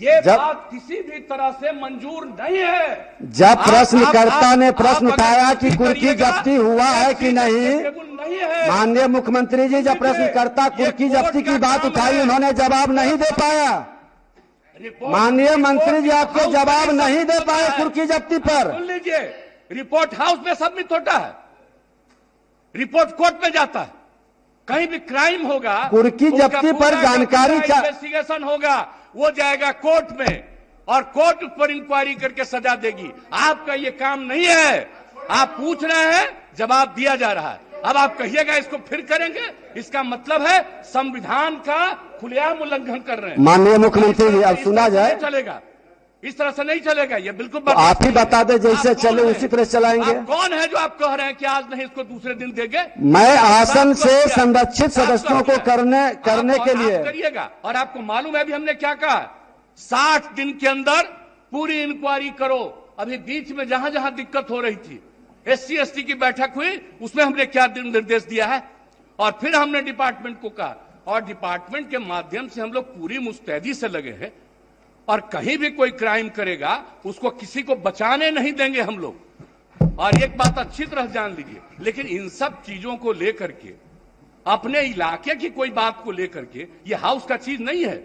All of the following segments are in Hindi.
ये जब- बात किसी भी तरह से मंजूर नहीं है। जब प्रश्नकर्ता ने प्रश्न उठाया कि कुर्की जब्ती हुआ है कि नहीं माननीय मुख्यमंत्री जी जब प्रश्नकर्ता कुर्की जब्ती की बात उठाई उन्होंने जवाब नहीं दे पाया। माननीय मंत्री जी आपको जवाब नहीं दे पाए कुर्की जब्ती पर। सुन लीजिए रिपोर्ट हाउस में सबमिट होता है। रिपोर्ट कोर्ट में जाता है। कहीं भी क्राइम होगा कुर्की जब्ती पर जानकारी इन्वेस्टिगेशन होगा। वो जाएगा कोर्ट में और कोर्ट उस पर इंक्वायरी करके सजा देगी। आपका ये काम नहीं है। आप पूछ रहे हैं जवाब दिया जा रहा है। अब आप कहिएगा इसको फिर करेंगे। इसका मतलब है संविधान का खुलेआम उल्लंघन कर रहे हैं। माननीय मुख्यमंत्री जी अब सुना जाए। चलेगा। इस तरह से नहीं चलेगा ये बिल्कुल तो आप ही बता दें जैसे चले उसी तरह चलाएँगे। आप कौन है जो आप कह रहे हैं कि आज नहीं इसको दूसरे दिन देंगे? मैं आसन से संरक्षित सदस्यों को करने करने के लिए। करिएगा। और आपको मालूम है अभी हमने क्या कहा? साठ दिन के अंदर पूरी इंक्वायरी करो। अभी बीच में जहाँ जहाँ दिक्कत हो रही थी एस सी की बैठक हुई उसमें हमने क्या दिन निर्देश दिया है? और फिर हमने डिपार्टमेंट को कहा और डिपार्टमेंट के माध्यम से हम लोग पूरी मुस्तैदी से लगे हैं। और कहीं भी कोई क्राइम करेगा उसको किसी को बचाने नहीं देंगे हम लोग। और एक बात अच्छी तरह जान लीजिए लेकिन इन सब चीज़ों को लेकर के अपने इलाके की कोई बात को लेकर के ये हाउस का चीज़ नहीं है।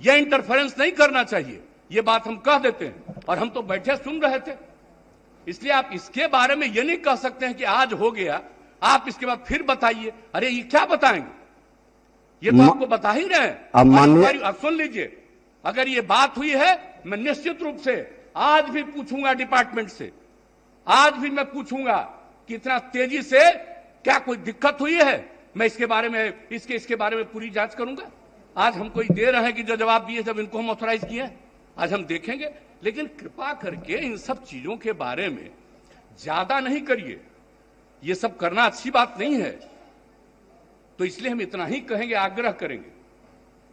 ये इंटरफेरेंस नहीं करना चाहिए। ये बात हम कह देते हैं। और हम तो बैठे सुन रहे थे। इसलिए आप इसके बारे में ये नहीं कह सकते हैं कि आज हो गया। आप इसके बाद फिर बताइए। अरे ये क्या बताएँगे? ये तो आपको बता ही रहे हैं। सुन लीजिए। अगर ये बात हुई है, मैं निश्चित रूप से आज भी पूछूँगा डिपार्टमेंट से। आज भी मैं पूछूँगा कि इतना तेज़ी से क्या कोई दिक्कत हुई है? मैं इसके बारे में, इसके इसके बारे में पूरी जाँच करूँगा। आज हम कोई दे रहे हैं कि जो जवाब दिए जब इनको हम ऑथोराइज किए आज हम देखेंगे। लेकिन कृपा करके इन सब चीज़ों के बारे में ज़्यादा नहीं करिए। ये सब करना अच्छी बात नहीं है। तो इसलिए हम इतना ही कहेंगे, आग्रह करेंगे।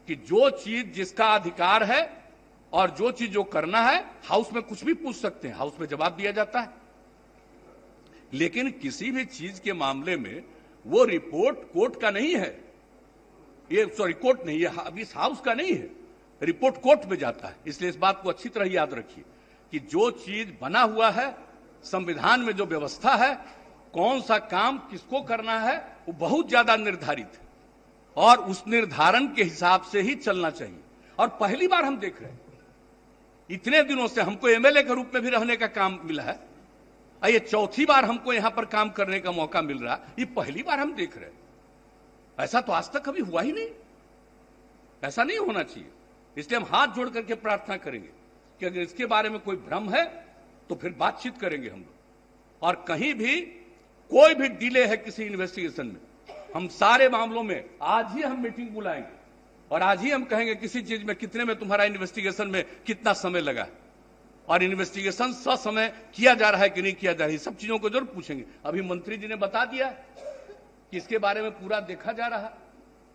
कि जो चीज़ जिसका अधिकार है और जो चीज़ जो करना है, हाउस में कुछ भी पूछ सकते हैं। हाउस में जवाब दिया जाता है। लेकिन किसी भी चीज़ के मामले में वो रिपोर्ट कोर्ट का नहीं है। ये, सॉरी, कोर्ट नहीं है, इस हाउस का नहीं है। रिपोर्ट कोर्ट में जाता है। इसलिए इस बात को अच्छी तरह याद रखिए कि जो चीज़ बना हुआ है, संविधान में जो व्यवस्था है, कौन सा काम किसको करना है, वो बहुत ज़्यादा निर्धारित है। और उस निर्धारण के हिसाब से ही चलना चाहिए। और पहली बार हम देख रहे हैं। इतने दिनों से हमको एमएलए के रूप में भी रहने का काम मिला है। और ये चौथी बार हमको यहाँ पर काम करने का मौका मिल रहा ये पहली बार हम देख रहे हैं। ऐसा तो आज तक कभी हुआ ही नहीं। ऐसा नहीं होना चाहिए। इसलिए हम हाथ जोड़ करके प्रार्थना करेंगे कि अगर इसके बारे में कोई भ्रम है तो फिर बातचीत करेंगे हम लोग। और कहीं भी कोई भी डिले है किसी इन्वेस्टिगेशन में हम सारे मामलों में आज ही हम मीटिंग बुलाएँगे और आज ही हम कहेंगे किसी चीज़ में कितने में तुम्हारा इन्वेस्टिगेशन में कितना समय लगा। और इन्वेस्टिगेशन ससमय किया जा रहा है कि नहीं किया जा रहा है सब चीज़ों को ज़रूर पूछेंगे। अभी मंत्री जी ने बता दिया कि इसके बारे में पूरा देखा जा रहा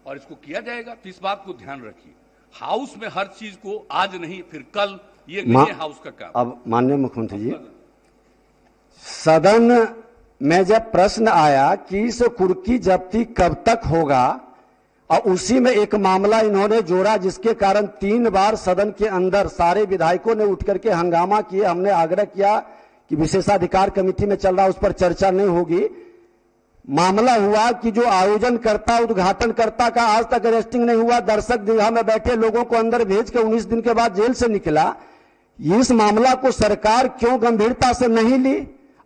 और इसको किया जाएगा तो इस बात को ध्यान रखिए। हाउस में हर चीज़ को आज नहीं फिर कल ये हाउस का काम। अब माननीय मुख्यमंत्री जी सदन में जब प्रश्न आया कि इस कुर्की जब्ती कब तक होगा, और उसी में एक मामला इन्होंने जोड़ा जिसके कारण तीन बार सदन के अंदर सारे विधायकों ने उठ करके हंगामा किए, हमने आग्रह किया कि विशेषाधिकार कमेटी में चल रहा उस पर चर्चा नहीं होगी। मामला हुआ कि जो आयोजन करता उद्घाटन करता का आज तक अरेस्टिंग नहीं हुआ, दर्शक दीर्घा में बैठे लोगों को अंदर भेज के 19 दिन के बाद जेल से निकला। इस मामला को सरकार क्यों गंभीरता से नहीं ली?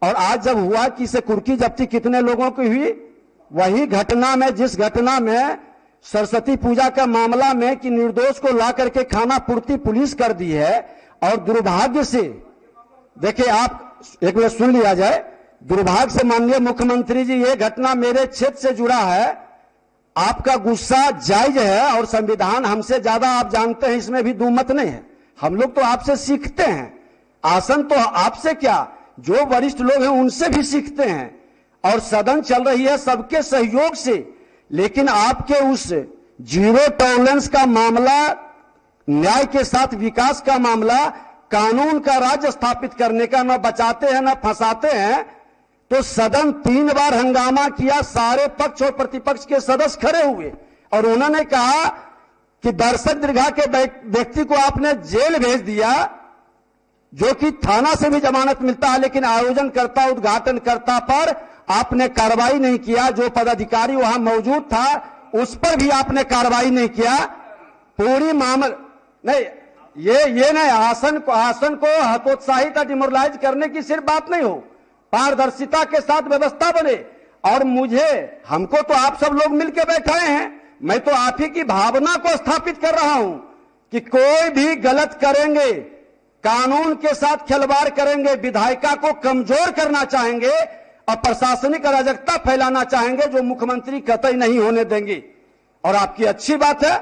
और आज जब हुआ कि इसे कुर्की जब्ती कितने लोगों की हुई, वही घटना में, जिस घटना में सरस्वती पूजा का मामला में कि निर्दोष को ला करके खाना पूर्ति पुलिस कर दी है, और दुर्भाग्य से, देखिए आप, एक मिनट सुन लिया जाए, दुर्भाग्य से माननीय मुख्यमंत्री जी, ये घटना मेरे क्षेत्र से जुड़ा है, आपका गुस्सा जायज़ है, और संविधान हमसे ज़्यादा आप जानते हैं, इसमें भी दुमत नहीं है। हम लोग तो आपसे सीखते हैं। आसन तो आपसे क्या? जो वरिष्ठ लोग हैं, उनसे भी सीखते हैं। और सदन चल रही है सबके सहयोग से। लेकिन आपके उस ज़ीरो टॉलरेंस का मामला, न्याय के साथ विकास का मामला, कानून का राज्य स्थापित करने का न बचाते हैं, न फंसाते हैं तो सदन तीन बार हंगामा किया, सारे पक्ष और प्रतिपक्ष के सदस्य खड़े हुए। और उन्होंने कहा कि दर्शक दीर्घा के व्यक्ति को आपने जेल भेज दिया जो कि थाना से भी जमानत मिलता है, लेकिन आयोजन करता, उद्घाटन करता पर आपने कार्रवाई नहीं किया। जो पदाधिकारी वहाँ मौजूद था, उस पर भी आपने कार्रवाई नहीं किया। पूरी मामल नहीं, ये ये नहीं आसन को आसन को हतोत्साहित, डिमोरलाइज करने की सिर्फ़ बात नहीं हो। पारदर्शिता के साथ व्यवस्था बने। और मुझे, हमको तो आप सब लोग मिलकर बैठाए हैं। मैं तो आप ही की भावना को स्थापित कर रहा हूँ कि कोई भी गलत करेंगे कानून के साथ खिलवाड़ करेंगे, विधायिका को कमज़ोर करना चाहेंगे और प्रशासनिक अराजकता फैलाना चाहेंगे जो मुख्यमंत्री कतई नहीं होने देंगे। और आपकी अच्छी बात है,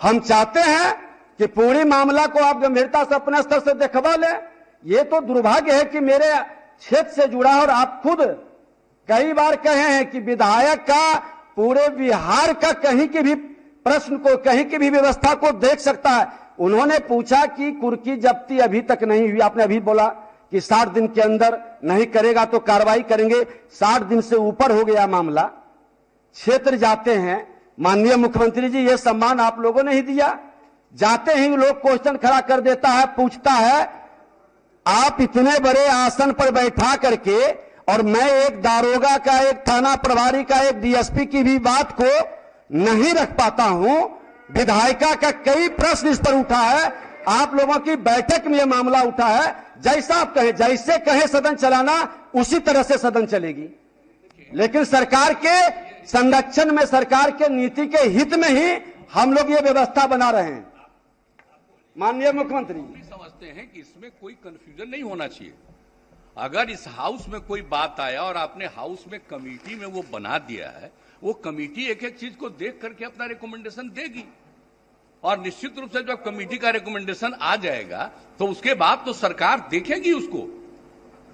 हम चाहते हैं कि पूरी मामला को आप गंभीरता से अपने स्तर से देखवा लें। ये तो दुर्भाग्य है कि मेरे क्षेत्र से जुड़ा और आप खुद कई बार कहे हैं कि विधायक का पूरे बिहार का कहीं की भी प्रश्न को, कहीं की भी व्यवस्था को देख सकता है। उन्होंने पूछा कि कुर्की जब्ती अभी तक नहीं हुई। आपने अभी बोला कि साठ दिन के अंदर नहीं करेगा तो कार्रवाई करेंगे। साठ दिन से ऊपर हो गया मामला। क्षेत्र जाते हैं। माननीय मुख्यमंत्री जी, ये सम्मान आप लोगों ने ही दिया। जाते ही, लोग क्वेश्चन खड़ा कर देता है, पूछता है, आप इतने बड़े आसन पर बैठा करके और मैं एक दारोगा का, एक थाना प्रभारी का, एक डीएसपी की भी बात को नहीं रख पाता हूँ विधायिका का कई प्रश्न इस पर उठा है। आप लोगों की बैठक में यह मामला उठा है। जैसा आप कहें, जैसे कहे सदन चलाना, उसी तरह से सदन चलेगी। लेकिन सरकार के संरक्षण में, सरकार के नीति के हित में ही हम लोग ये व्यवस्था बना रहे हैं। माननीय मुख्यमंत्री समझते हैं कि इसमें कोई कंफ्यूजन नहीं होना चाहिए। अगर इस हाउस में कोई बात आया और आपने हाउस में कमेटी में वो बना दिया है वो कमेटी एक एक चीज़ को देख करके अपना रिकमेंडेशन देगी। और निश्चित रूप से जब कमेटी का रिकमेंडेशन आ जाएगा तो उसके बाद तो सरकार देखेगी उसको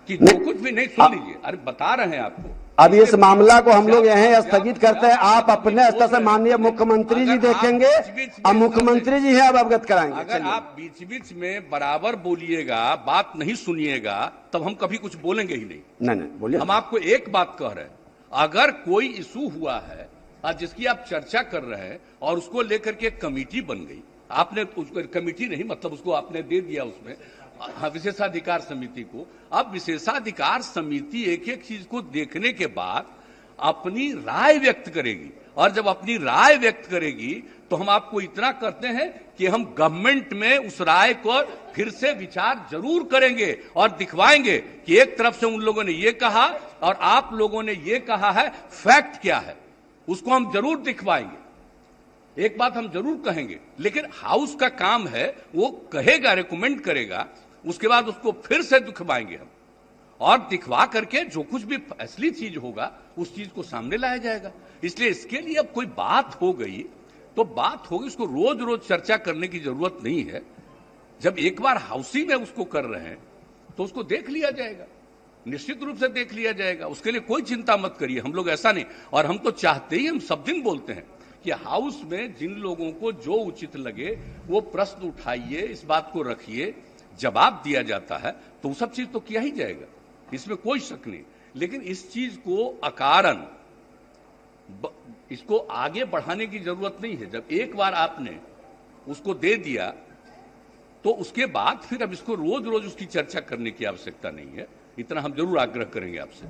कि जो कुछ भी नहीं सुन लीजिए। अरे बता रहे हैं आपको। अब इस मामला को हम लोग यहाँ स्थगित करते हैं। आप अपने स्तर से माननीय मुख्यमंत्री जी देखेंगे अब मुख्यमंत्री जी है अब अवगत कराएँगे। अगर आप बीच बीच में बराबर बोलिएगा बात नहीं सुनिएगा तब हम कभी कुछ बोलेंगे ही नहीं। नहीं नहीं बोलिए। हम आपको एक बात कह रहे हैं। अगर कोई इशू हुआ है आज जिसकी आप चर्चा कर रहे हैं और उसको लेकर के कमेटी बन गई आपने उसको कमेटी नहीं मतलब उसको आपने दे दिया उसमें हाँ, विशेषाधिकार समिति को अब विशेषाधिकार समिति एक एक चीज़ को देखने के बाद अपनी राय व्यक्त करेगी। और जब अपनी राय व्यक्त करेगी तो हम आपको इतना करते हैं कि हम गवर्नमेंट में उस राय को फिर से विचार ज़रूर करेंगे और दिखवाएँगे कि एक तरफ़ से उन लोगों ने ये कहा और आप लोगों ने ये कहा है फैक्ट क्या है? उसको हम ज़रूर दिखवाएँगे। एक बात हम ज़रूर कहेंगे, लेकिन हाउस का काम है, वो कहेगा रिकमेंड करेगा, उसके बाद उसको फिर से दिखवाएँगे हम। और दिखवा करके जो कुछ भी असली चीज़ होगा, उस चीज़ को सामने लाया जाएगा। इसलिए इसके लिए अब कोई बात हो गई तो बात होगी, उसको रोज रोज चर्चा करने की ज़रूरत नहीं है। जब एक बार हाउसी में उसको कर रहे हैं तो उसको देख लिया जाएगा। निश्चित रूप से देख लिया जाएगा। उसके लिए कोई चिंता मत करिए, हम लोग ऐसा नहीं। और हम तो चाहते ही, हम सब दिन बोलते हैं कि हाउस में जिन लोगों को जो उचित लगे, वो प्रश्न उठाइए, इस बात को रखिए। जवाब दिया जाता है तो सब चीज़ तो किया ही जाएगा। इसमें कोई शक नहीं। लेकिन इस चीज़ को अकारण इसको आगे बढ़ाने की ज़रूरत नहीं है। जब एक बार आपने उसको दे दिया तो उसके बाद फिर अब इसको रोज रोज उसकी चर्चा करने की आवश्यकता नहीं है। इतना हम ज़रूर आग्रह करेंगे आपसे।